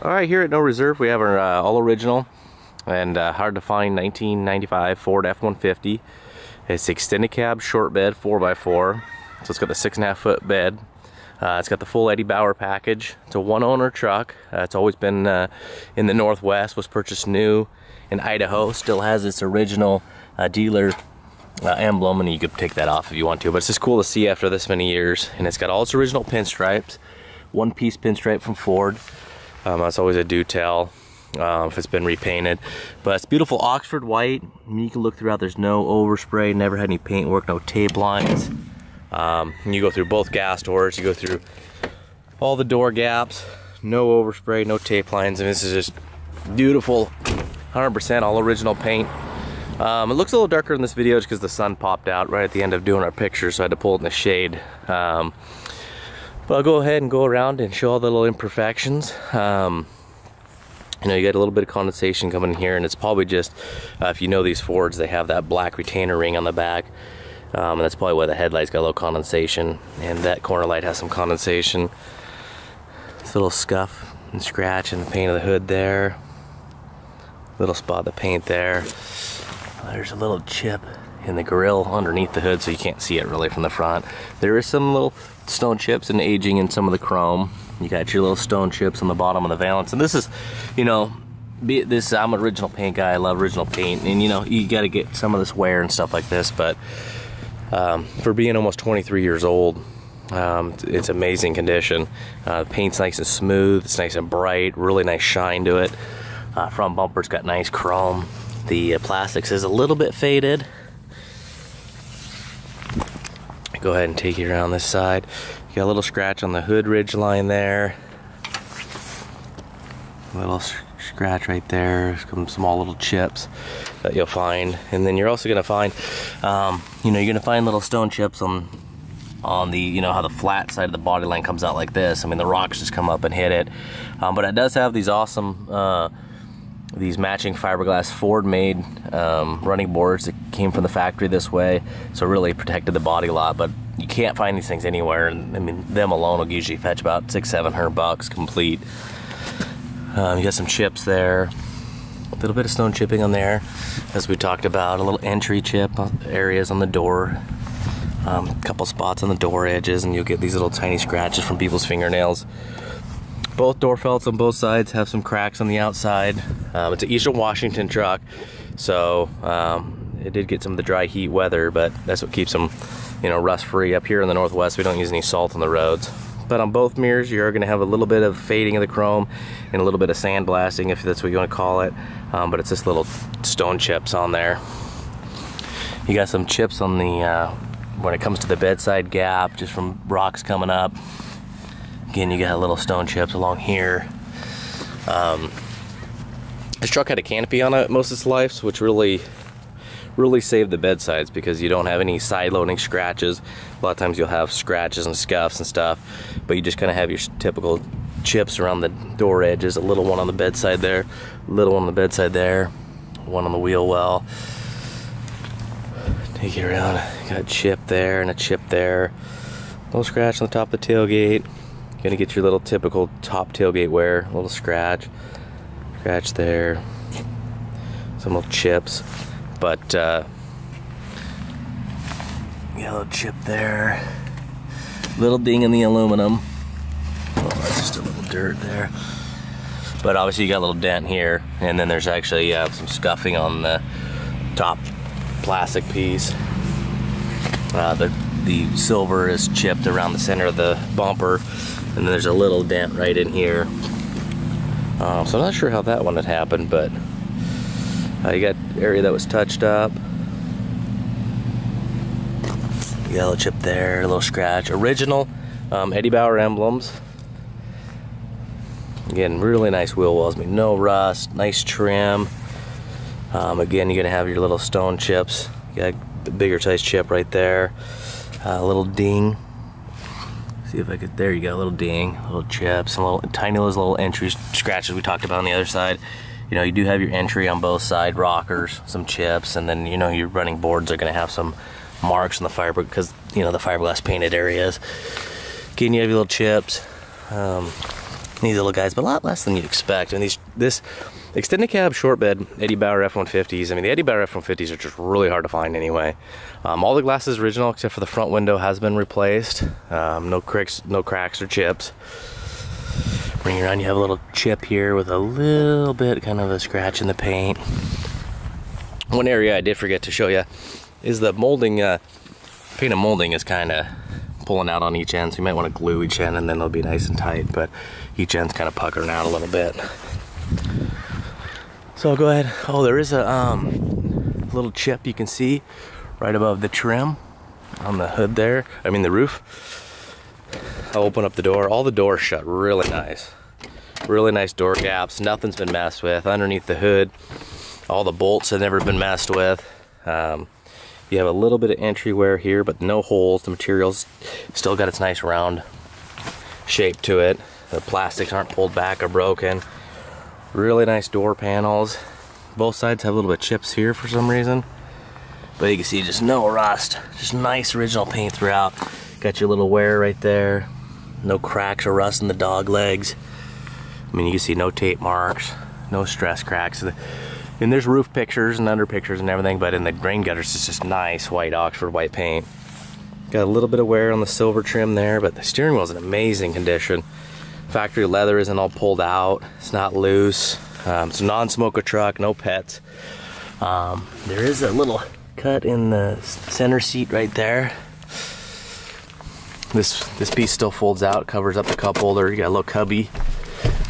All right, here at No Reserve, we have our uh, all original and uh, hard to find 1995 Ford F-150. It's extended cab, short bed, 4x4. So it's got the six and a half foot bed. Uh, it's got the full Eddie Bauer package. It's a one owner truck. Uh, it's always been uh, in the Northwest, was purchased new in Idaho. Still has its original uh, dealer uh, emblem and you could take that off if you want to. But it's just cool to see after this many years. And it's got all its original pinstripes. One piece pinstripe from Ford. Um, that's always a do tell uh, if it's been repainted. But it's beautiful Oxford white. You can look throughout, there's no overspray, never had any paint work, no tape lines. Um, you go through both gas doors, you go through all the door gaps, no overspray, no tape lines, and this is just beautiful, 100% all original paint. Um, it looks a little darker in this video just because the sun popped out right at the end of doing our picture, so I had to pull it in the shade. Um, but I'll go ahead and go around and show all the little imperfections. Um, you know, you got a little bit of condensation coming in here, and it's probably just, uh, if you know these Fords, they have that black retainer ring on the back. Um, and that's probably why the headlights got a little condensation, and that corner light has some condensation. This little scuff and scratch in the paint of the hood there. Little spot of the paint there. There's a little chip in the grill underneath the hood so you can't see it really from the front. There is some little stone chips and aging in some of the chrome. You got your little stone chips on the bottom of the valance. And this is, you know, be this I'm an original paint guy. I love original paint. And you know, you got to get some of this wear and stuff like this. But um, for being almost 23 years old, um, it's amazing condition. Uh, the paint's nice and smooth. It's nice and bright. Really nice shine to it. Uh, front bumper's got nice chrome. The uh, plastics is a little bit faded go ahead and take you around this side. You got a little scratch on the hood ridge line there. A little scratch right there. Some small little chips that you'll find. And then you're also gonna find, um, you know, you're gonna find little stone chips on on the, you know, how the flat side of the body line comes out like this. I mean, the rocks just come up and hit it. Um, but it does have these awesome, uh, these matching fiberglass Ford made um, running boards that came from the factory this way. So really protected the body a lot but you can't find these things anywhere. And I mean them alone will usually fetch about six seven hundred bucks complete. Um, you got some chips there. A little bit of stone chipping on there as we talked about. A little entry chip areas on the door. Um, a couple spots on the door edges and you'll get these little tiny scratches from people's fingernails both door felts on both sides have some cracks on the outside. Um, it's an Eastern Washington truck, so um, it did get some of the dry heat weather, but that's what keeps them, you know, rust free. Up here in the Northwest, we don't use any salt on the roads. But on both mirrors, you're gonna have a little bit of fading of the chrome and a little bit of sandblasting, if that's what you wanna call it. Um, but it's just little stone chips on there. You got some chips on the, uh, when it comes to the bedside gap, just from rocks coming up. Again, you got little stone chips along here. Um, this truck had a canopy on it most of its life, which really, really saved the bedsides because you don't have any side loading scratches. A lot of times you'll have scratches and scuffs and stuff, but you just kind of have your typical chips around the door edges. A little one on the bedside there, a little one on the bedside there, one on the wheel well. Take it around, got a chip there and a chip there. Little scratch on the top of the tailgate. Gonna get your little typical top tailgate wear, a little scratch, scratch there, some little chips, but uh, little chip there, little ding in the aluminum. Oh, just a little dirt there. But obviously you got a little dent here, and then there's actually uh, some scuffing on the top plastic piece. Uh, the the silver is chipped around the center of the bumper and then there's a little dent right in here. Um, so I'm not sure how that one had happened, but uh, you got area that was touched up. Little chip there, a little scratch. Original um, Eddie Bauer emblems. Again, really nice wheel wells. I mean, no rust, nice trim. Um, again, you're gonna have your little stone chips. You got a bigger size chip right there. Uh, a little ding See if I could, there you go, a little ding, little chips, some little tiny little entries, scratches we talked about on the other side. You know, you do have your entry on both side rockers, some chips, and then, you know, your running boards are gonna have some marks on the fiber because, you know, the fiberglass painted areas. Again, you have your little chips. Um, these little guys, but a lot less than you'd expect. And these this extended cab short bed Eddie Bauer F-150s. I mean, the Eddie Bauer F-150s are just really hard to find anyway. Um, all the glass is original except for the front window has been replaced. Um, no cracks, no cracks or chips. Bring it around, you have a little chip here with a little bit kind of a scratch in the paint. One area I did forget to show you is the molding, uh, paint and molding is kind of pulling out on each end, so you might want to glue each end and then they'll be nice and tight, but each end's kind of puckering out a little bit. So I'll go ahead. Oh, there is a um, little chip you can see right above the trim on the hood there. I mean the roof. I'll open up the door. All the doors shut really nice. Really nice door gaps. Nothing's been messed with. Underneath the hood, all the bolts have never been messed with. Um, you have a little bit of entry wear here, but no holes. The material's still got its nice round shape to it. The plastics aren't pulled back or broken. Really nice door panels. Both sides have a little bit of chips here for some reason. But you can see just no rust. Just nice original paint throughout. Got your little wear right there. No cracks or rust in the dog legs. I mean, you can see no tape marks, no stress cracks. And there's roof pictures and under pictures and everything, but in the drain gutters, it's just nice white Oxford white paint. Got a little bit of wear on the silver trim there, but the steering wheel's in amazing condition. Factory leather isn't all pulled out. It's not loose. Um, it's a non-smoker truck, no pets. Um, there is a little cut in the center seat right there. This this piece still folds out, covers up the cup holder. You got a little cubby,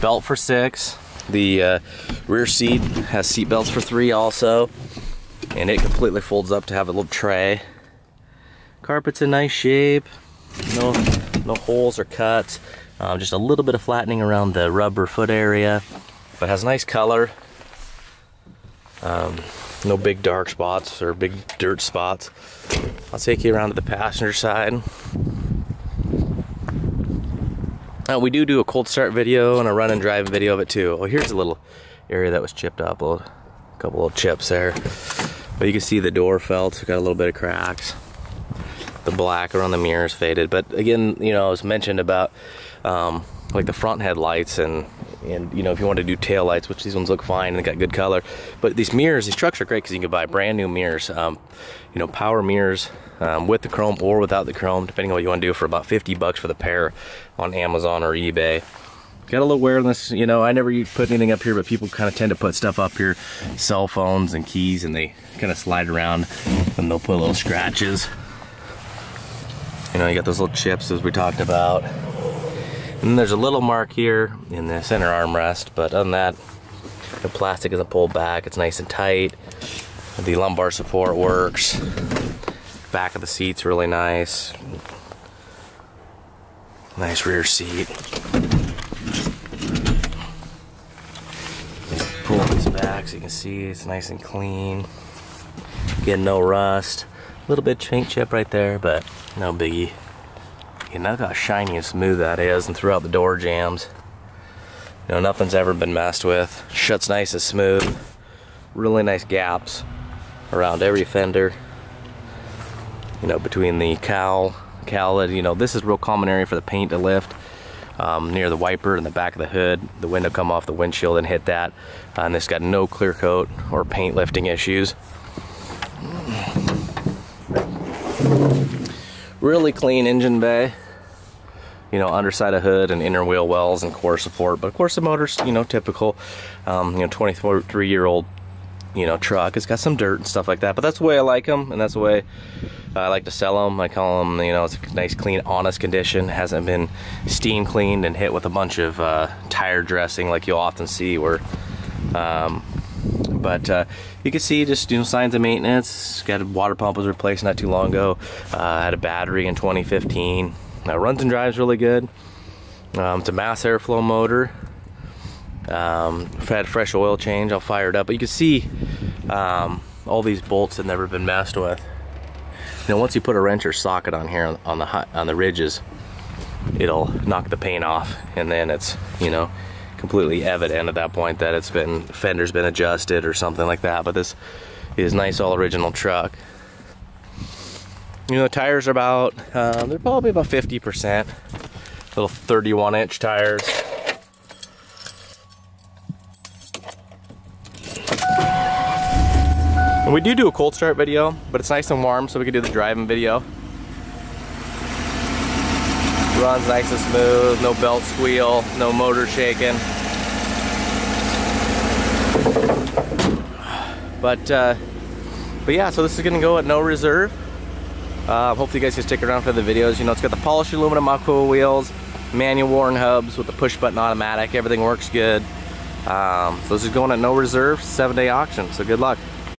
belt for six. The uh, rear seat has seat belts for three also, and it completely folds up to have a little tray. Carpet's in nice shape. No no holes or cuts. Um, just a little bit of flattening around the rubber foot area, but has nice color. Um, no big dark spots or big dirt spots. I'll take you around to the passenger side. Uh, we do do a cold start video and a run and drive video of it too. Oh, here's a little area that was chipped up, a, couple little chips there. But you can see the door felt, got a little bit of cracks. The black around the mirrors faded. But again, you know, I was mentioned about um, like the front headlights and and you know if you want to do tail lights which these ones look fine and they got good color. But these mirrors these trucks are great because you can buy brand new mirrors um, you know power mirrors um, with the chrome or without the chrome depending on what you want to do for about 50 bucks for the pair on Amazon or eBay. Got a little wear you know I never put anything up here but people kind of tend to put stuff up here cell phones and keys and they kind of slide around and they'll put little scratches. You know you got those little chips as we talked about and there's a little mark here in the center armrest, but other than that, the plastic isn't pulled back. It's nice and tight. The lumbar support works. Back of the seat's really nice. Nice rear seat. Pull this back so you can see it's nice and clean. Getting no rust. A little bit paint chip right there, but no biggie. You know how shiny and smooth that is and throughout the door jambs. You know, nothing's ever been messed with. Shuts nice and smooth. Really nice gaps around every fender. You know, between the cowl, cowl, you know, this is real common area for the paint to lift. Um, near the wiper in the back of the hood. The window come off the windshield and hit that. Uh, and this got no clear coat or paint lifting issues. Really clean engine bay. You know, underside of hood and inner wheel wells and core support. But of course the motor's, you know, typical, um, you know, 23 year old, you know, truck. It's got some dirt and stuff like that. But that's the way I like them and that's the way I like to sell them. I call them, you know, it's a nice, clean, honest condition. Hasn't been steam cleaned and hit with a bunch of uh, tire dressing like you'll often see where um, but uh, you can see just you know signs of maintenance. Got a water pump was replaced not too long ago. Uh, had a battery in 2015. Uh, runs and drives really good. Um, it's a mass airflow motor. Um, had fresh oil change. I'll fire it up, but you can see um, all these bolts have never been messed with. You know, once you put a wrench or socket on here on the on the ridges, it'll knock the paint off, and then it's you know completely evident at that point that it's been fender's been adjusted or something like that but this is nice all original truck. You know the tires are about uh, they're probably about 50 percent. Little 31 inch tires. And we do do a cold start video but it's nice and warm so we can do the driving video. Runs nice and smooth, no belt squeal, no motor shaking. But, uh, but yeah, so this is gonna go at no reserve. Uh, hopefully you guys can stick around for the videos. You know, it's got the polished aluminum Aqua wheels, manual Warn hubs with the push button automatic. Everything works good. Um, so this is going at no reserve, seven day auction. So good luck.